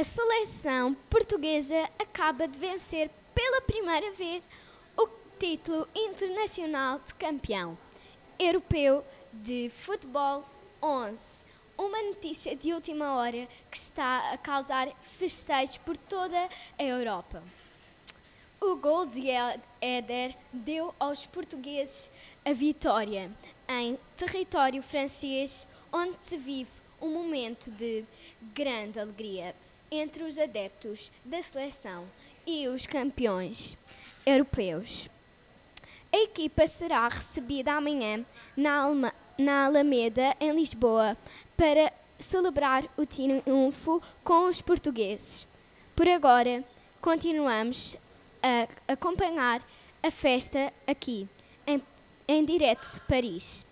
A seleção portuguesa acaba de vencer pela primeira vez o título internacional de campeão europeu de futebol 11. Uma notícia de última hora que está a causar festejos por toda a Europa. O gol de Éder deu aos portugueses a vitória em território francês, onde se vive um momento de grande alegria entre os adeptos da seleção e os campeões europeus. A equipa será recebida amanhã na, Alma, na Alameda, em Lisboa, para celebrar o triunfo com os portugueses. Por agora, continuamos a acompanhar a festa aqui, em, em direto de Paris.